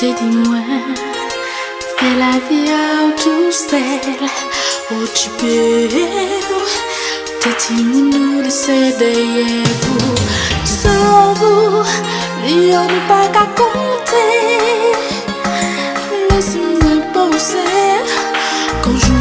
côté de moi. Fais la vie tout seul. Oh, tu peux. Tétine-nous de derrière vous. Sans vous, rien ne pas qu'à compter. Laisse-moi penser quand je